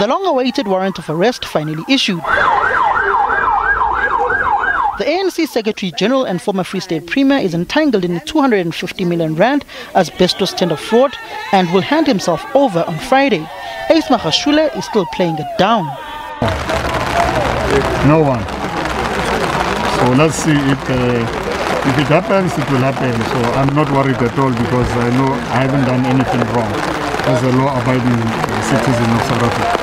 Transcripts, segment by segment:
The long-awaited warrant of arrest finally issued. The ANC Secretary General and former Free State Premier is entangled in a 250 million rand asbestos tender fraud and will hand himself over on Friday. Ace Magashule is still playing it down. No one. So let's see if, uh, if it happens, it will happen. So I'm not worried at all because I know I haven't done anything wrong as a law-abiding citizen of South Africa.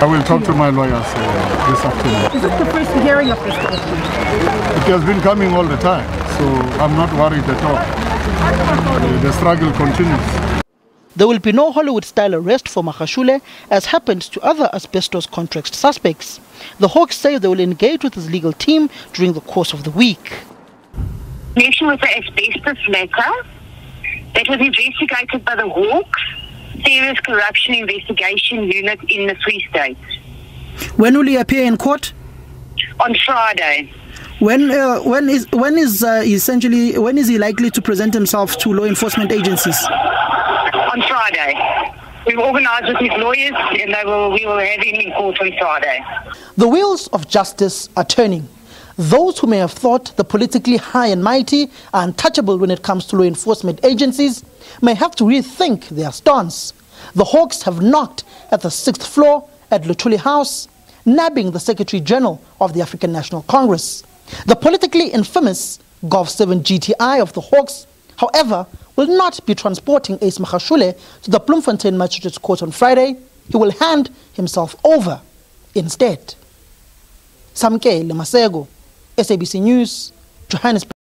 I will talk to my lawyers uh, this afternoon. Is this the first hearing of this case? It has been coming all the time, so I'm not worried at all. Uh, the struggle continues. There will be no Hollywood-style arrest for Magashule, as happened to other asbestos contract suspects. The Hawks say they will engage with his legal team during the course of the week. connection with the asbestos matter that was investigated by the Hawks Serious Corruption Investigation Unit in the Free State When will he appear in court? on Friday. When uh, when is when is uh, essentially when is he likely to present himself to law enforcement agencies? On Friday. We've organised with his lawyers and they will, we will have him in court on Friday. The wheels of justice are turning. Those who may have thought the politically high and mighty are untouchable when it comes to law enforcement agencies may have to rethink their stance. The Hawks have knocked at the sixth floor at Luthuli House, nabbing the Secretary General of the African National Congress. The politically infamous Golf 7 GTI of the Hawks, however, will not be transporting Ace Magashule to the Bloemfontein Magistrates Court on Friday. He will hand himself over instead. Samke Lemasego, SABC News, Johannesburg.